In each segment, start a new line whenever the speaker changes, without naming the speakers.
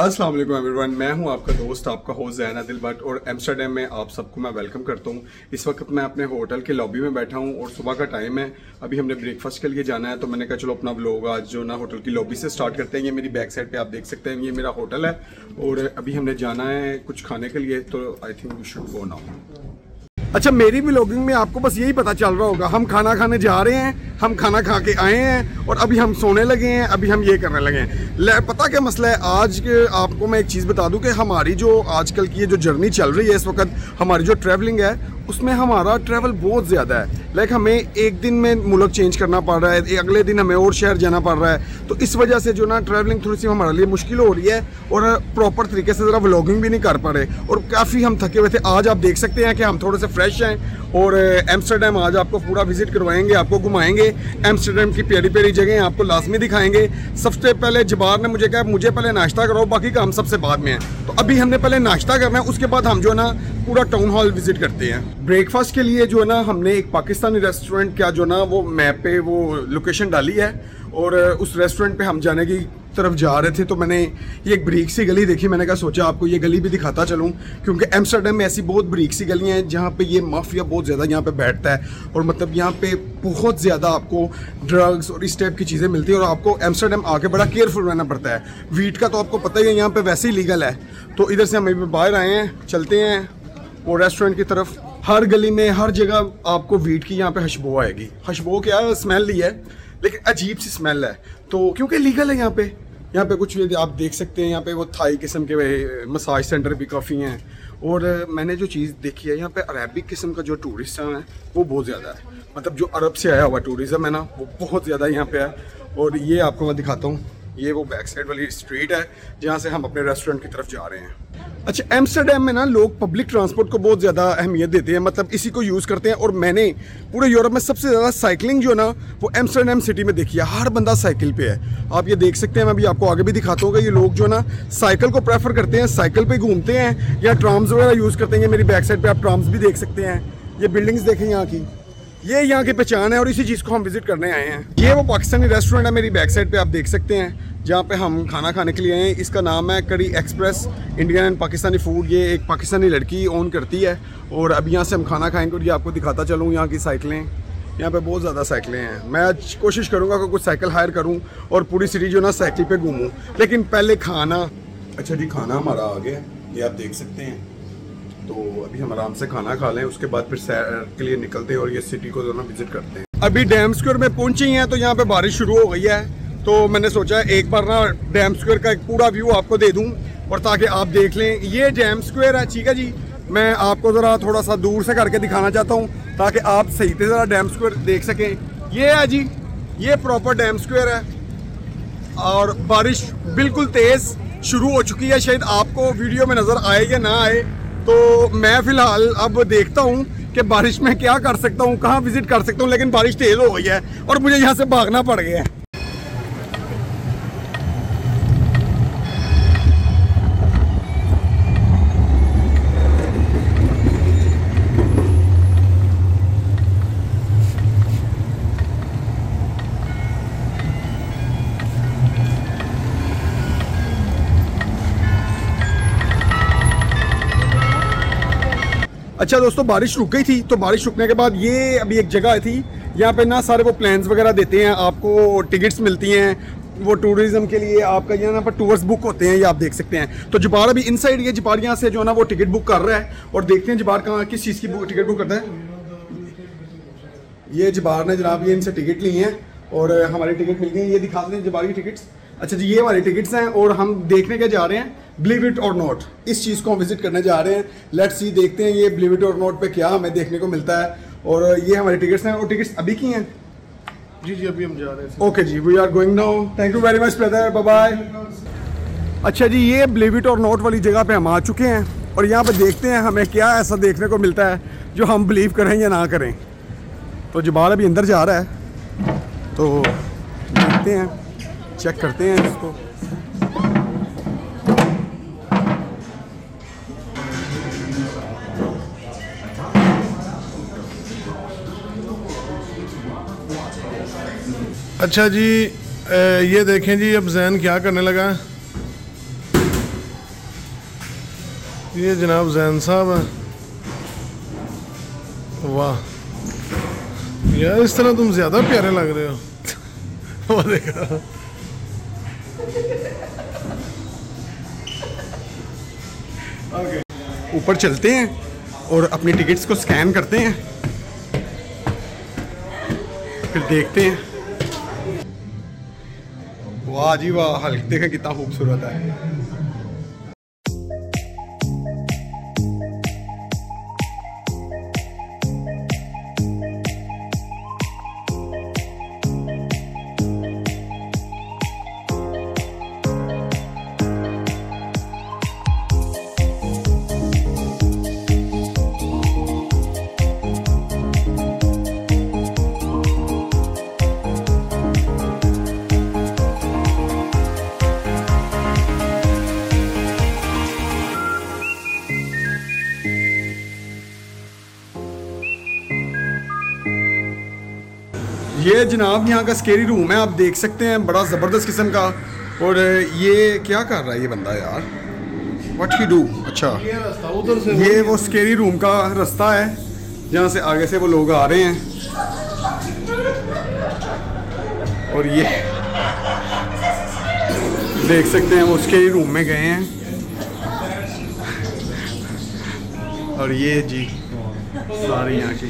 अस्सलाम वालेकुम एवरीवन, मैं हूँ आपका दोस्त, आपका होस्ट जैना दिल भट्ट और एम्स्टरडेम में आप सबको मैं वेलकम करता हूँ। इस वक्त मैं अपने होटल के लॉबी में बैठा हूँ और सुबह का टाइम है। अभी हमने ब्रेकफास्ट के लिए जाना है तो मैंने कहा चलो अपना व्लॉग आज जो ना होटल की लॉबी से स्टार्ट करते हैं। ये मेरी बैक साइड पर आप देख सकते हैं, ये मेरा होटल है और अभी हमने जाना है कुछ खाने के लिए तो I think we should go now अच्छा मेरी ब्लॉगिंग में आपको बस यही पता चल रहा होगा, हम खाना खाने जा रहे हैं, हम खाना खा के आए हैं, और अभी हम सोने लगे हैं, अभी हम ये करने लगे हैं। पता क्या मसला है? आज आपको मैं एक चीज़ बता दूँ कि हमारी जो आजकल की ये जो जर्नी चल रही है इस वक्त, हमारी जो ट्रैवलिंग है, उसमें हमारा ट्रैवल बहुत ज़्यादा है। लाइक हमें एक दिन में मुल्क चेंज करना पड़ रहा है, अगले दिन हमें और शहर जाना पड़ रहा है। तो इस वजह से जो ना ट्रैवलिंग थोड़ी सी हमारे लिए मुश्किल हो रही है और प्रॉपर तरीके से ज़रा व्लॉगिंग भी नहीं कर पा रहे। और काफ़ी हम थके हुए थे। आज आप देख सकते हैं कि हम थोड़े से फ्रेश हैं और एम्स्टरडेम आज आपको पूरा विज़िट करवाएँगे, आपको घुमाएँगे। एम्स्टरडेम की प्यारी प्यारी जगह आपको लाजमी दिखाएँगे। सबसे पहले जबार ने मुझे कहा, मुझे पहले नाश्ता कराओ, बाकी काम सबसे बाद में है। तो अभी हमने पहले नाश्ता करना है, उसके बाद हम जो है ना पूरा टाउन हॉल विज़िट करते हैं। ब्रेकफास्ट के लिए जो है ना हमने एक पाकिस्तानी रेस्टोरेंट क्या जो ना, वो मैप पे वो लोकेशन डाली है और उस रेस्टोरेंट पे हम जाने की तरफ़ जा रहे थे तो मैंने ये एक ब्रीक सी गली देखी, मैंने कहा सोचा आपको ये गली भी दिखाता चलूँ, क्योंकि एम्स्टरडेम में ऐसी बहुत ब्रीक सी गलियाँ हैं जहाँ पे ये माफिया बहुत ज़्यादा यहाँ पे बैठता है और मतलब यहाँ पे बहुत ज़्यादा आपको ड्रग्स और इस टाइप की चीज़ें मिलती है और आपको एम्स्टरडेम आके बड़ा केयरफुल रहना पड़ता है। वीट का तो आपको पता ही है, यहाँ पर वैसे ही लीगल है। तो इधर से हम बाहर आए हैं, चलते हैं वो रेस्टोरेंट की तरफ़। हर गली में, हर जगह आपको वीट की यहाँ पे खुशबू आएगी। खुशबू क्या स्मेल ही है, लेकिन अजीब सी स्मेल है। तो क्योंकि लीगल है यहाँ पे यहाँ पे कुछ आप देख सकते हैं, यहाँ पे वो थाई किस्म के मसाज सेंटर भी काफ़ी हैं। और मैंने जो चीज़ देखी है, यहाँ पे अरबिक किस्म का जो टूरिस्ट है, वो बहुत ज़्यादा है। मतलब जो अरब से आया हुआ टूरिज़म है ना, वो बहुत ज़्यादा यहाँ पे है। और ये आपको मैं दिखाता हूँ। ये वो बैक साइड वाली स्ट्रीट है, जहाँ से हम अपने रेस्टोरेंट की तरफ़ जा रहे हैं। अच्छा एम्स्टरडेम में ना लोग पब्लिक ट्रांसपोर्ट को बहुत ज़्यादा अहमियत देते हैं मतलब इसी को यूज़ करते हैं, और मैंने पूरे यूरोप में सबसे ज़्यादा साइकिलिंग जो है ना, वो एम्स्टरडेम सिटी में देखी है। हर बंदा साइकिल पे है। आप ये देख सकते हैं, मैं अभी आपको आगे भी दिखाता हूँ कि ये लोग जो है ना साइकिल को प्रेफर करते हैं साइकिल पर घूमते हैं, या ट्राम्स वगैरह यूज़ करते हैं मेरी बैक साइड पर आप ट्राम्स भी देख सकते हैं। ये बिल्डिंग्स देखें यहाँ की। ये यहाँ की पहचान है, और इसी चीज़ को हम विज़िट करने आए हैं। ये वो पाकिस्तानी रेस्टोरेंट है मेरी बैक साइड पे, आप देख सकते हैं। जहाँ पे हम खाना खाने के लिए आए हैं। इसका नाम है curry express. Indian and Pakistani food, ये एक पाकिस्तानी लड़की ओन करती है। और अभी यहाँ से हम खाना खाएँगे और ये आपको दिखाता चलूँ यहाँ की साइकिलें। यहाँ पे बहुत ज़्यादा साइकिलें हैं। मैं आज कोशिश करूँगा कि कुछ साइकिल हायर करूँ और पूरी सिटी जो ना साइकिल पे घूमूँ। लेकिन पहले खाना। अच्छा जी, खाना हमारा आ गया। ये आप देख सकते हैं। तो अभी हम आराम से खाना खा लें, उसके बाद फिर सैर के लिए निकलते हैं और ये सिटी को जो ना विज़िट करते हैं। अभी डैम स्क्वेयर में पहुँचे हैं तो यहाँ पे बारिश शुरू हो गई है। तो मैंने सोचा एक बार ना डैम स्क्वेयर का एक पूरा व्यू आपको दे दूँ और ताकि आप देख लें। ये डैम स्क्वेयर है, ठीक है जी? मैं आपको ज़रा थोड़ा सा दूर से करके दिखाना चाहता हूँ, ताकि आप सही से ज़रा डैम स्क्वेयर देख सकें। ये है जी, ये प्रॉपर डैम स्क्वेयर है। और बारिश बिल्कुल तेज़ शुरू हो चुकी है, शायद आपको वीडियो में नज़र आए या ना आए। तो मैं फ़िलहाल अब देखता हूँ कि बारिश में क्या कर सकता हूँ, कहाँ विज़िट कर सकता हूँ, लेकिन बारिश तेज़ हो गई है और मुझे यहाँ से भागना पड़ गया है। अच्छा दोस्तों, बारिश रुक गई थी तो बारिश रुकने के बाद ये अभी एक जगह थी, यहाँ पे ना सारे वो प्लान्स वगैरह देते हैं, आपको टिकट्स मिलती हैं, वो टूरिज़्म के लिए आपका यहाँ पर टूर्स बुक होते हैं, ये आप देख सकते हैं। तो जबार अभी इन साइड ये जबार यहाँ से जो है ना वो टिकट बुक कर रहा है, और देखते हैं जबार कहाँ, किस चीज़ की टिकट बुक करता है। ये जबार ने जनाब ये इनसे टिकट ली हैं, और हमारी टिकट मिल गई, ये दिखा दें जबार की टिकट्स अच्छा जी, ये हमारी टिकट्स हैं, और हम देखने के जा रहे हैं बिलीव इट और नॉट इस चीज़ को हम विज़िट करने जा रहे हैं। लेट्स सी देखते हैं ये बिलीव इट और नॉट पे क्या हमें देखने को मिलता है। और ये हमारी टिकट्स हैं और टिकट्स अभी की हैं?
जी जी अभी हम जा रहे हैं।
Okay ji we are going now thank you very much brother bye अच्छा जी ये बिलीव इट और नॉट वाली जगह पे हम आ चुके हैं और यहाँ पे देखते हैं हमें क्या ऐसा देखने को मिलता है जो हम बिलीव करें या ना करें। तो जबाल अभी अंदर जा रहा है तो देखते हैं चेक करते हैं इसको।
अच्छा जी ये देखें जी, अब जैन क्या करने लगा? ये जनाब जैन साहब हैं। वाह। यार, इस तरह तुम ज़्यादा प्यारे लग रहे हो। वो देखा।
ऊपर चलते हैं और अपनी टिकट्स को स्कैन करते हैं। फिर देखते हैं। वाह जी वाह हल्क देखें कितना खूबसूरत है। जनाब यहाँ का स्केरी रूम है आप देख सकते हैं बड़ा ज़बरदस्त किस्म का। और ये क्या कर रहा है ये बंदा यार? वट ही डू अच्छा।
ये
ये वो स्केरी रूम का रास्ता है जहाँ से आगे से वो लोग आ रहे हैं। और ये देख सकते हैं वो स्केरी रूम में गए हैं। और ये जी सारी यहाँ की।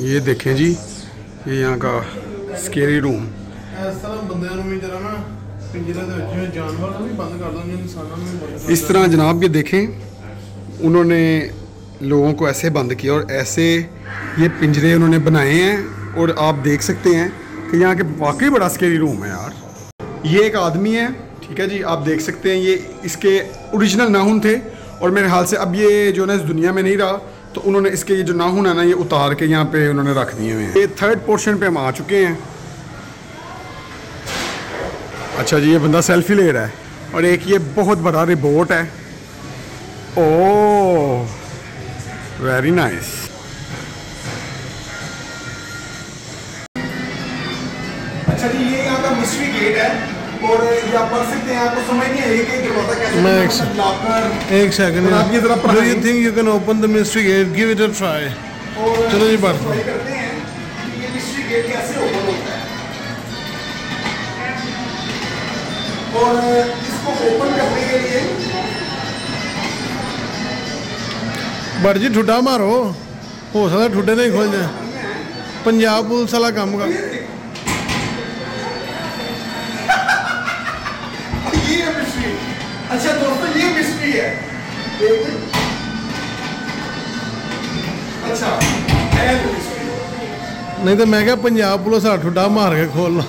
ये देखें जी, ये यहाँ का स्केरी रूम इस तरह जनाब ये देखें, उन्होंने लोगों को ऐसे बंद किया और ऐसे ये पिंजरे उन्होंने बनाए हैं और आप देख सकते हैं कि यहाँ के वाकई बड़ा स्केरी रूम है यार। ये एक आदमी है, ठीक है जी, आप देख सकते हैं, ये इसके ओरिजिनल नाउन थे और मेरे हाल से अब ये जो है इस दुनिया में नहीं रहा। तो उन्होंने इसके ये जो नाखून है ना, ये उतार के यहाँ पे उन्होंने रख दिए हुए हैं। ये थर्ड पोर्शन पे हम आ चुके हैं। अच्छा जी, ये बंदा सेल्फी ले रहा है। और एक ये बहुत बड़ा रिबोट है। ओ वेरी नाइस अच्छा जी, ये यहाँ का मिस्ट्री गेट है। और ये आप पढ़ सकते हैं आपको होता कैसे
मैं एक एक सेकंड
आप ये जरा पढ़
you think you can open the mystery gate give it a try चलो जी
पढ़ हैं ये मिस्ट्री गेट कैसे ओपन होता है। और इसको ओपन करने के लिए
बट जी ठुटा मारो। हो सकता
ठुटे नहीं खोल जाए पंजाब पुलिस वाला काम कर ਵੀ ਹੈ ਅੱਛਾ ਐ ਪੁਲਿਸ
ਨਹੀਂ ਤਾਂ ਮੈਂ ਕਿਹਾ ਪੰਜਾਬ ਪੁਲਿਸ ਆ ਠੁੱਡਾ ਮਾਰ ਕੇ ਖੋਲ ਲਾ।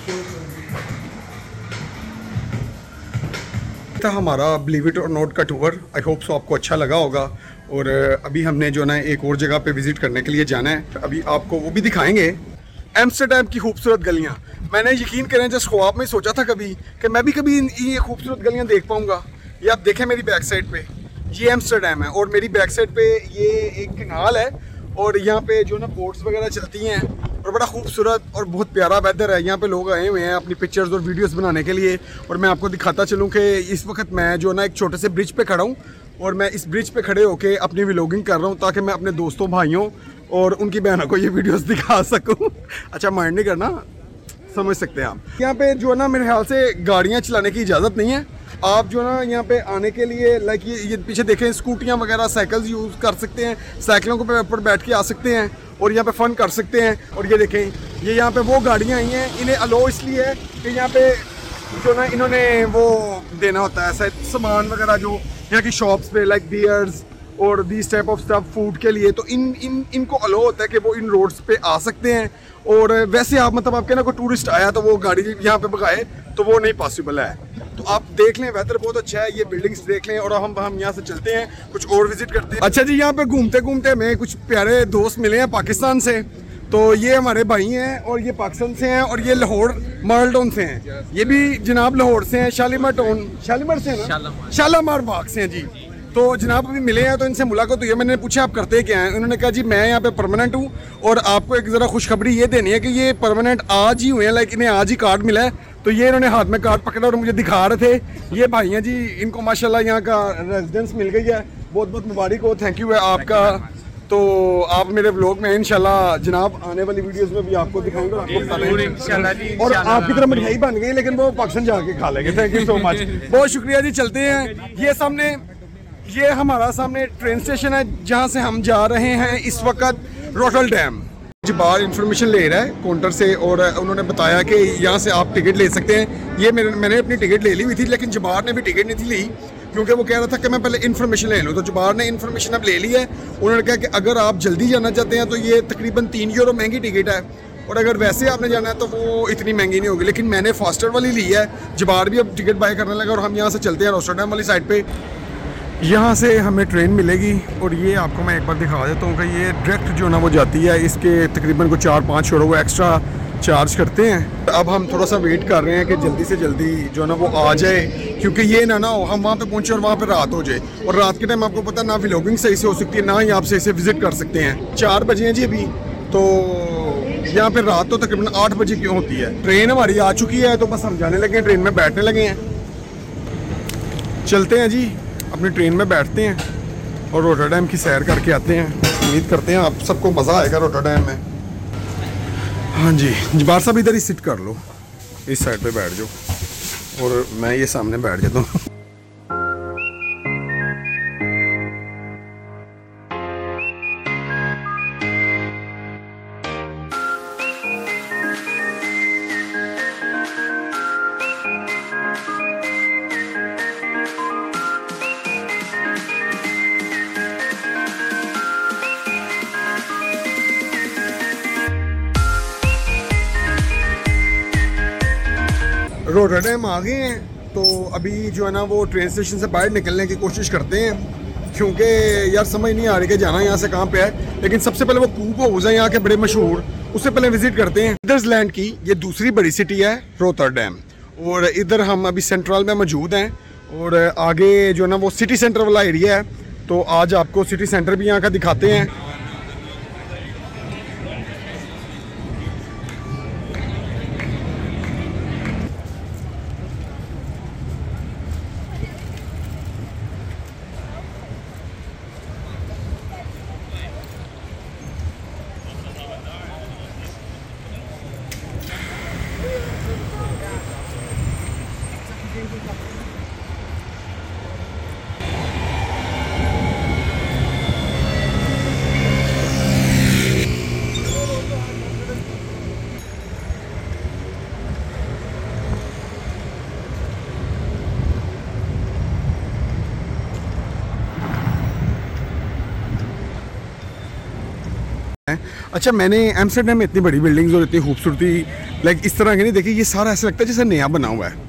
Thank you.
था हमारा बिलीव इट और नोट का टूर आई होप सो आपको अच्छा लगा होगा। और अभी हमने जो ना, एक और जगह पे विज़िट करने के लिए जाना है। अभी आपको वो भी दिखाएँगे। एम्स्टरडेम की खूबसूरत गलियाँ। मैंने यकीन करें जस्ट ख्वाब में सोचा था कभी, कि मैं भी कभी ये खूबसूरत गलियाँ देख पाऊँगा। ये आप देखें मेरी बैक साइड पे। ये एम्स्टरडेम है। और मेरी बैक साइड पे ये एक कनाल है। और यहाँ पे जो ना बोट्स वगैरह चलती हैं। और बड़ा खूबसूरत और बहुत प्यारा वेदर है। यहाँ पे लोग आए हुए हैं अपनी पिक्चर्स और वीडियोस बनाने के लिए। और मैं आपको दिखाता चलूँ कि इस वक्त मैं जो ना एक छोटे से ब्रिज पे खड़ा हूँ। और मैं इस ब्रिज पे खड़े होके अपनी व्लॉगिंग कर रहा हूँ ताकि मैं अपने दोस्तों, भाइयों और उनकी बहनों को ये वीडियोस दिखा सकूँ। अच्छा माइंड नहीं करना, समझ सकते हैं आप। यहाँ पे जो है ना मेरे ख्याल से गाड़ियाँ चलाने की इजाज़त नहीं है। आप जो ना यहाँ पे आने के लिए लाइक ये ये पीछे देखें, स्कूटियाँ वगैरह साइकिल्स यूज़ कर सकते हैं, साइकिलों के ऊपर बैठ के आ सकते हैं। और यहाँ पे फ़न कर सकते हैं। और ये देखें, ये यहाँ पे वो गाड़ियाँ आई हैं, इन्हें अलो इसलिए है कि यहाँ पे जो ना इन्होंने वो देना होता है, ऐसा सामान वगैरह जो यहाँ की शॉप्स पे लाइक बियर्स और this type of stuff food के लिए तो इन इन इनको अलो होता है कि वो इन रोड्स पे आ सकते हैं। और वैसे आप मतलब आपके ना कोई टूरिस्ट आया तो वो गाड़ी यहाँ पे भगाए तो वो नहीं पॉसिबल है। तो आप देख लें वेदर बहुत अच्छा है ये बिल्डिंग्स देख लें और हम हम यहाँ से चलते हैं कुछ और विज़िट करते हैं। अच्छा जी यहाँ पे घूमते घूमते हमें कुछ प्यारे दोस्त मिले हैं पाकिस्तान से। तो ये हमारे भाई हैं और ये पाकिस्तान से हैं और ये लाहौर मॉडल से हैं। ये भी जनाब लाहौर से हैं शालीमार टाउन शालीमार से हैं शालामार बाग से हैं जी। तो जनाब अभी मिले हैं तो इनसे मुलाकात हुई है। मैंने पूछा आप करते क्या हैं? उन्होंने कहा जी मैं यहाँ पे परमानेंट हूँ और आपको एक ज़रा खुशखबरी ये देनी है कि ये परमानेंट आज ही हुए हैं लाइक इन्हें आज ही कार्ड मिला है। तो ये इन्होंने हाथ में कार्ड पकड़ा और मुझे दिखा रहे थे। ये भाई हैं जी इनको माशाल्लाह यहाँ का रेजिडेंस मिल गई है। बहुत बहुत मुबारक हो थैंक यू है आपका। तो आप मेरे ब्लॉग में इंशाल्लाह जनाब आने वाली वीडियोस में भी आपको दिखाएँगे और आपको और आपकी तरह मिठाई बन गई लेकिन वो पाकिस्तान जाके खा लेंगे। थैंक यू सो मच बहुत शुक्रिया जी चलते हैं। ये सामने ये हमारा सामने ट्रेन स्टेशन है, जहाँ से हम जा रहे हैं इस वक्त रोटल डैम जी बाहर इंफॉर्मेशन ले रहा है काउंटर से, और उन्होंने बताया कि यहाँ से आप टिकट ले सकते हैं। ये मैंने मैंने अपनी टिकट ले ली हुई थी, लेकिन जबार ने भी टिकट नहीं थी ली, क्योंकि वो कह रहा था कि मैं पहले इन्फॉर्मेशन ले लूँ। तो जबार ने इन्फॉर्मेशन अब ले ली है। उन्होंने कहा कि अगर आप जल्दी जाना चाहते हैं तो ये तकरीबन तीन यूरो महँगी टिकट है। और अगर वैसे आपने जाना है तो वो इतनी महँगी नहीं होगी। लेकिन मैंने फास्टर वाली ली है। जबार भी अब टिकट बाय करने लगा, और हम यहाँ से चलते हैं रोस्टरडैम वाली साइड पे। यहाँ से हमें ट्रेन मिलेगी और ये आपको मैं एक बार दिखा देता हूँ कि ये डायरेक्ट जो ना वो जाती है, इसके तकरीबन को चार पाँच यूरो वो एक्स्ट्रा चार्ज करते हैं। अब हम थोड़ा सा वेट कर रहे हैं कि जल्दी से जल्दी जो ना वो आ जाए, क्योंकि ये ना ना हो, हम वहाँ पे पहुँचे और वहाँ पे रात हो जाए। और रात के टाइम आपको पता ना व्लॉगिंग सही से हो सकती है, ना ही आप सही से विज़िट कर सकते हैं। चार बजे हैं जी अभी तो यहाँ पे रात तो तकरीबन आठ बजे क्यों होती है। ट्रेन हमारी आ चुकी है तो बस हम जाने लगे हैं, ट्रेन में बैठने लगे हैं। चलते हैं जी। अपनी ट्रेन में बैठते हैं और रोटा डैम की सैर करके आते हैं। उम्मीद करते हैं आप सबको मज़ा आएगा रोटर डैम में। हाँ जी जबार साहब इधर ही सिट कर लो। इस साइड पे बैठ जाओ। और मैं ये सामने बैठ जाता हूँ। रोटर डैम आ गए हैं तो अभी जो है ना वो ट्रेन स्टेशन से बाहर निकलने की कोशिश करते हैं, क्योंकि यार समझ नहीं आ रही कि जाना यहाँ से कहाँ पे है, लेकिन सबसे पहले वो कूप हाउस है यहाँ के बड़े मशहूर, उससे पहले विज़िट करते हैं। नीदरलैंड की ये दूसरी बड़ी सिटी है रोतर डैम और इधर हम अभी सेंट्रल में मौजूद हैं, और आगे जो है ना वो सिटी सेंटर वाला एरिया है तो आज आपको सिटी सेंटर भी यहाँ का दिखाते हैं। अच्छा मैंने एम्स्टरडेम में इतनी बड़ी बिल्डिंग्स और इतनी खूबसूरती लाइक इस तरह की नहीं देखी, ये सारा ऐसा लगता है जैसे नया बना हुआ है।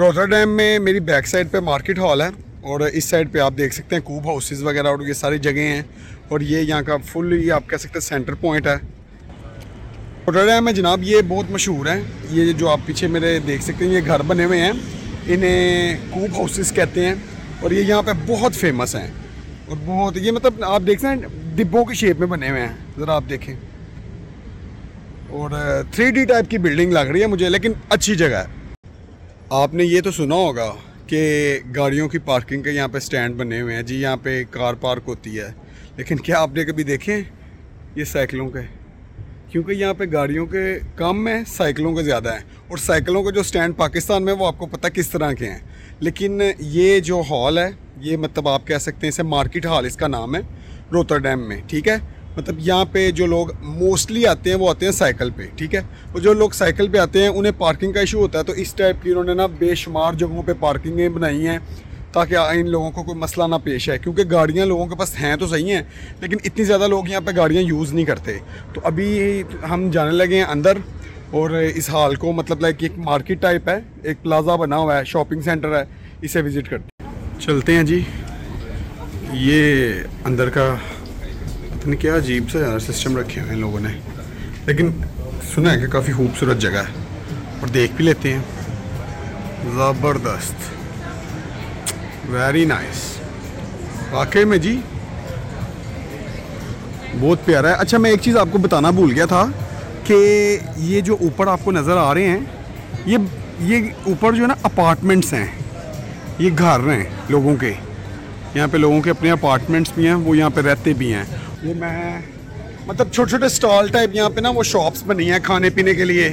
रोटरडैम में मेरी बैक साइड पे मार्केट हॉल है और इस साइड पे आप देख सकते हैं कूब हाउसेस वगैरह और ये सारी जगह हैं और ये यहाँ का फुल ये आप कह सकते हैं सेंटर पॉइंट है। रोटरडैम में जनाब ये बहुत मशहूर है। ये जो आप पीछे मेरे देख सकते हैं, ये घर बने हुए हैं। इन्हें कूब हाउसेस कहते हैं और ये यहाँ पे बहुत फ़ेमस हैं। और बहुत, ये मतलब आप देख सकते हैं, डिब्बों की शेप में बने हुए हैं। ज़रा आप देखें। और थ्री डी टाइप की बिल्डिंग लग रही है मुझे, लेकिन अच्छी जगह है। आपने ये तो सुना होगा कि गाड़ियों की पार्किंग के यहाँ पे स्टैंड बने हुए हैं। जी, यहाँ पे कार पार्क होती है। लेकिन क्या आपने कभी देखे ये साइकिलों के? क्योंकि यहाँ पे गाड़ियों के कम है, साइकिलों के ज़्यादा हैं। और साइकिलों के जो स्टैंड पाकिस्तान में, वो आपको पता किस तरह के हैं। लेकिन ये जो हॉल है, ये मतलब आप कह सकते हैं इसे मार्केट हॉल इसका नाम है रोतर डैम में, ठीक है? मतलब यहाँ पे जो लोग मोस्टली आते हैं, वो आते हैं साइकिल पे, ठीक है? और जो लोग साइकिल पे आते हैं, उन्हें पार्किंग का इशू होता है तो इस टाइप की उन्होंने ना बेशुमार जगहों पे पार्किंगें बनाई हैं, ताकि इन लोगों को कोई मसला ना पेश है क्योंकि गाड़ियाँ लोगों के पास हैं तो सही हैं, लेकिन इतनी ज़्यादा लोग यहाँ पर गाड़ियाँ यूज़ नहीं करते। तो अभी हम जाने लगे हैं अंदर, और इस हाल को मतलब लाइक एक मार्केट टाइप है, एक प्लाजा बना हुआ है शॉपिंग सेंटर है, इसे विज़िट करते चलते हैं जी, ये अंदर का पता नहीं क्या अजीब सा यार सिस्टम रखे हुए हैं लोगों ने। लेकिन सुना है कि काफ़ी खूबसूरत जगह है और देख भी लेते हैं। ज़बरदस्त। वेरी नाइस वाकई में जी, बहुत प्यारा है। अच्छा मैं एक चीज़ आपको बताना भूल गया था कि ये जो ऊपर आपको नज़र आ रहे हैं, ये ये ऊपर जो है ना अपार्टमेंट्स हैं। ये घर हैं लोगों के। यहाँ पे लोगों के अपने अपार्टमेंट्स भी हैं, वो यहाँ पे रहते भी हैं। ये मैं मतलब छोटे छोटे स्टॉल टाइप यहाँ पे ना, वो शॉप्स बनी हैं खाने पीने के लिए।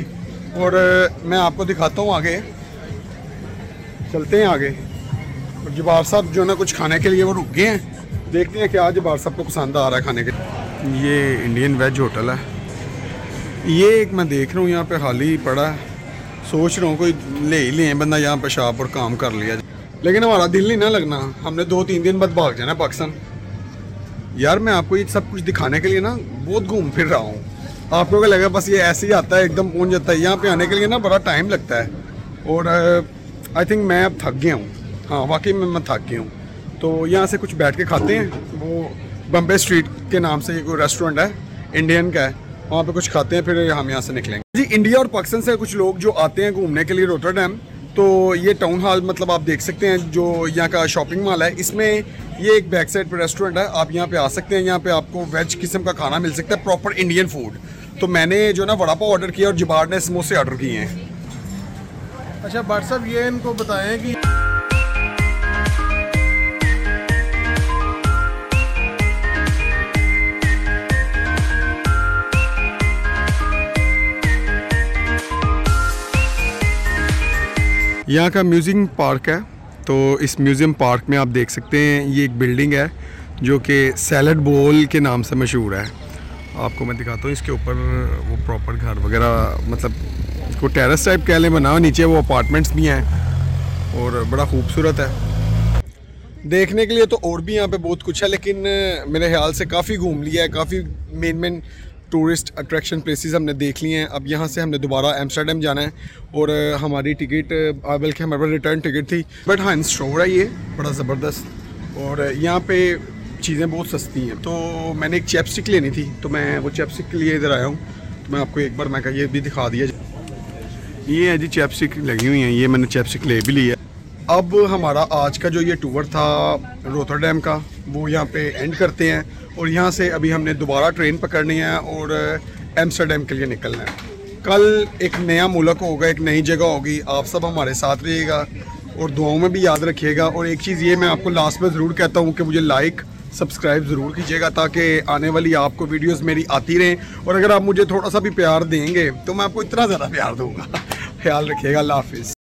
और मैं आपको दिखाता हूँ आगे। चलते हैं आगे। और जबार साहब जो है ना, कुछ खाने के लिए वो रुक गए हैं। देखते हैं क्या जबार साहब को पसंद आ रहा है खाने के लिए। ये इंडियन वेज होटल है। ये एक मैं देख रहा हूँ, यहाँ पे हाली पड़ा है। सोच रहा हूँ कोई ले ही लें, बंदा यहाँ पेशाब और काम कर लिया लेकिन हमारा दिल नहीं ना लगना। हमने दो तीन दिन बाद भाग जाना पाकिस्तान। यार मैं आपको ये सब कुछ दिखाने के लिए ना बहुत घूम फिर रहा हूँ। आपको क्या लगा बस ये ऐसे ही आता है, एकदम पहुँच जाता है। यहाँ पे आने के लिए ना बड़ा टाइम लगता है। और आई थिंक मैं अब थक गया हूँ। हाँ वाकई में मैं थक गया हूँ। तो यहाँ से कुछ बैठ के खाते हैं। वो बम्बे स्ट्रीट के नाम से कोई रेस्टोरेंट है इंडियन का है। वहाँ पे कुछ खाते हैं, फिर हम यहाँ से निकलेंगे। जी इंडिया और पाकिस्तान से कुछ लोग जो आते हैं घूमने के लिए रोटरडैम तो ये टाउन हॉल मतलब आप देख सकते हैं जो यहाँ का शॉपिंग मॉल है, इसमें ये एक बैक साइड पर रेस्टोरेंट है। आप यहाँ पे आ सकते हैं, यहाँ पे आपको वेज किस्म का खाना मिल सकता है प्रॉपर इंडियन फ़ूड तो मैंने जो ना वड़ा पाव ऑर्डर किया और जिबार ने समोसे ऑर्डर किए हैं।
अच्छा भाट साहब, ये इनको बताएँ कि
यहाँ का म्यूज़ियम पार्क है तो इस म्यूज़ियम पार्क में आप देख सकते हैं, ये एक बिल्डिंग है, जो कि सैलड बोल के नाम से मशहूर है। आपको मैं दिखाता हूँ, इसके ऊपर वो प्रॉपर घर वगैरह मतलब इसको टेरेस टाइप कह लें, बना नीचे वो अपार्टमेंट्स भी हैं, और बड़ा खूबसूरत है। देखने के लिए तो और भी यहाँ पे बहुत कुछ है, लेकिन मेरे ख्याल से काफ़ी घूम लिया है, काफ़ी main main tourist attraction places हमने देख लिए हैं। अब यहाँ से हमने दोबारा एम्स्टर्डम जाना है और हमारी टिकट बल्कि हमारे पास रिटर्न टिकट थी। बट हाँ स्टोर है ये, बड़ा ज़बरदस्त। और यहाँ पे चीज़ें बहुत सस्ती हैं। तो मैंने एक चैपस्टिक लेनी थी तो मैं वो चैपस्टिक के लिए इधर आया हूँ। तो मैं आपको एक बार, मैं ये भी दिखा दिया। ये है जी चैपस्टिक लगी हुई हैं, ये मैंने चैपस्टिक ले भी ली है। अब हमारा आज का जो ये टूर था रोथर डैम का, वो यहाँ पे एंड करते हैं। और यहाँ से अभी हमने दोबारा ट्रेन पकड़नी है और एम्स्टरडेम के लिए निकलना है। कल एक नया मुल्क होगा, एक नई जगह होगी। आप सब हमारे साथ रहिएगा और दुआओं में भी याद रखिएगा। और एक चीज़ ये मैं आपको लास्ट में ज़रूर कहता हूँ कि मुझे लाइक सब्सक्राइब ज़रूर कीजिएगा ताकि आने वाली आपको वीडियोस मेरी आती रहें। और अगर आप मुझे थोड़ा सा भी प्यार देंगे तो मैं आपको इतना ज़्यादा प्यार दूँगा। ख्याल रखिएगा, अल्लाह हाफिज़।